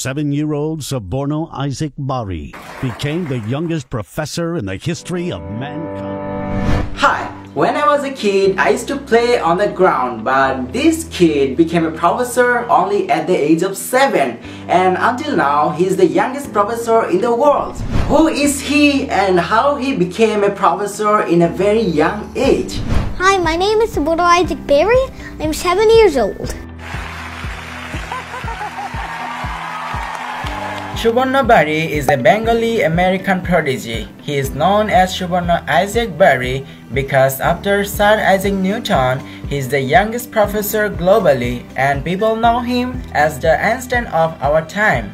Seven year old Suborno Isaac Bari became the youngest professor in the history of mankind. Hi, when I was a kid, I used to play on the ground, but this kid became a professor only at the age of 7 and until now, he is the youngest professor in the world. Who is he and how he became a professor in a very young age? Hi, my name is Suborno Isaac Bari. I'm 7 years old. Suborno Bari is a Bengali American prodigy. He is known as Suborno Isaac Bari because after Sir Isaac Newton, he is the youngest professor globally and people know him as the Einstein of our time.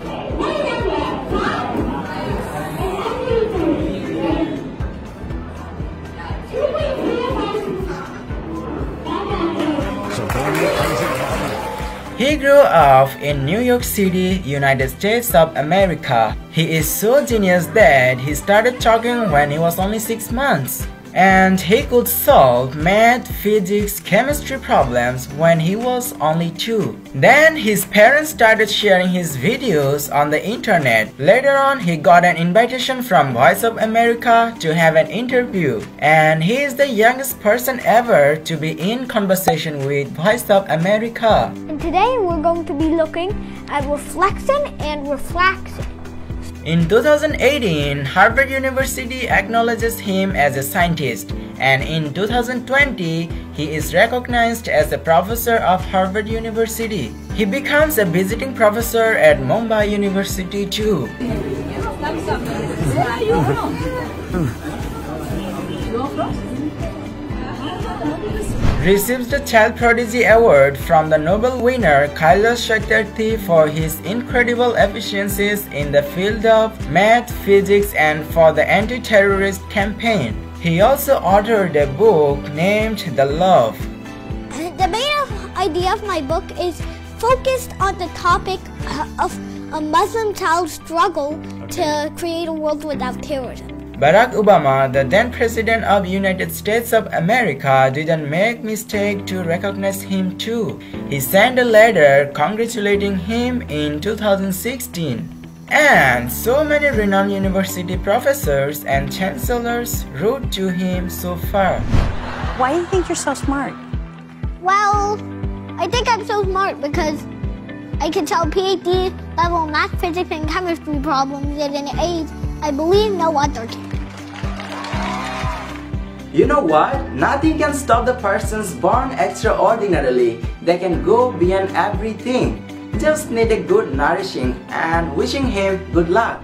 He grew up in New York City, United States of America. He is so genius that he started talking when he was only 6 months and he could solve math, physics, chemistry problems when he was only 2. Then his parents started sharing his videos on the internet. Later on, he got an invitation from Voice of America to have an interview and he is the youngest person ever to be in conversation with Voice of America. And today we're going to be looking at reflection and refraction. In 2018, Harvard University acknowledges him as a scientist, and in 2020, he is recognized as a professor of Harvard University. He becomes a visiting professor at Mumbai University too receives the Child Prodigy Award from the Nobel winner Kailash Satyarthi for his incredible efficiencies in the field of math, physics, and for the anti-terrorist campaign. He also authored a book named The Love. The main idea of my book is focused on the topic of a Muslim child's struggle to create a world without terrorism. Barack Obama, the then president of United States of America, didn't make mistake to recognize him too. He sent a letter congratulating him in 2016. And so many renowned university professors and chancellors wrote to him so far. Why do you think you're so smart? Well, I think I'm so smart because I can solve PhD level math, physics, and chemistry problems at an age I believe no other can. You know what? Nothing can stop the persons born extraordinarily. They can go beyond everything. Just need a good nourishing and wishing him good luck.